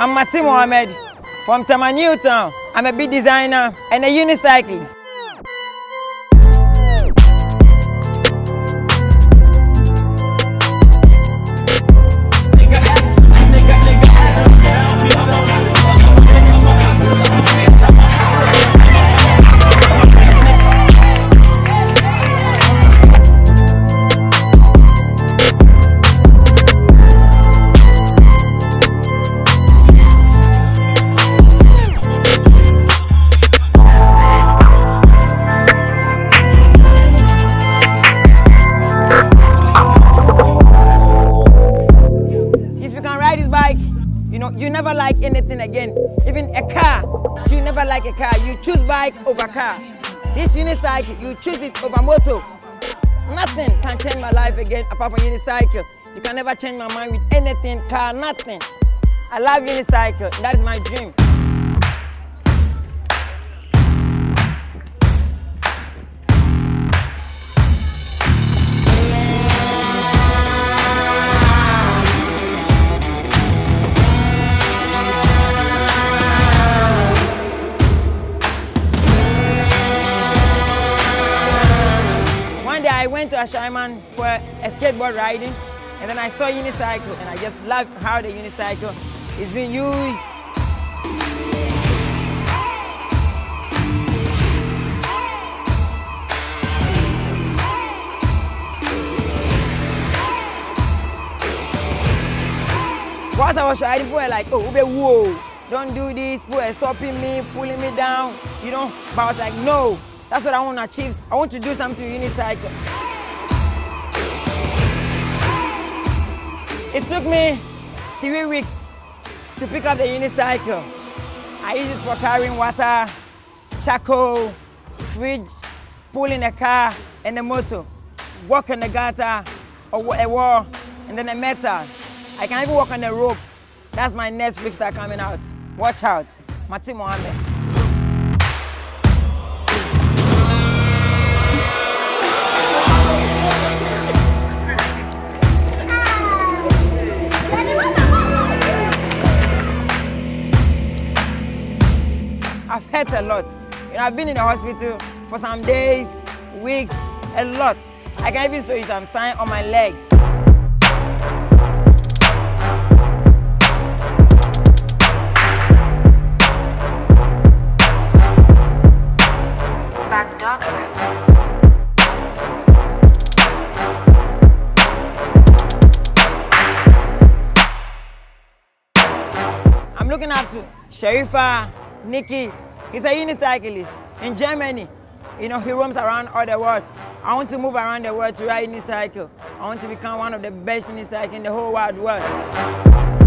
I'm Mati Mohammed from Tema Newtown. I'm a beat designer and a unicyclist. Like anything again. Even a car, you never like a car. You choose bike over car. This unicycle, you choose it over motor. Nothing can change my life again apart from unicycle. You can never change my mind with anything, car, nothing. I love unicycle. That is my dream. I went to Ashaiman for a skateboard riding and then I saw unicycle and I just love how the unicycle is being used. Whilst I was riding, people were like, oh, Ube, whoa, don't do this. People were stopping me, pulling me down, you know. But I was like, no, that's what I want to achieve. I want to do something to unicycle. It took me three weeks to pick up the unicycle. I use it for carrying water, charcoal, fridge, pulling a car and a motor, walk on the gutter or a wall, and then a metal. I can even walk on the rope. That's my next freestyle coming out. Watch out. Mati Mohammed. Hurt a lot. You know, I've been in the hospital for some days, weeks, a lot. I can even show you some sign on my leg. Back dog classics. I'm looking up to Sharifa, Nikki. He's a unicyclist in Germany. You know, he roams around all the world. I want to move around the world to ride unicycle. I want to become one of the best unicycle in the whole wide world.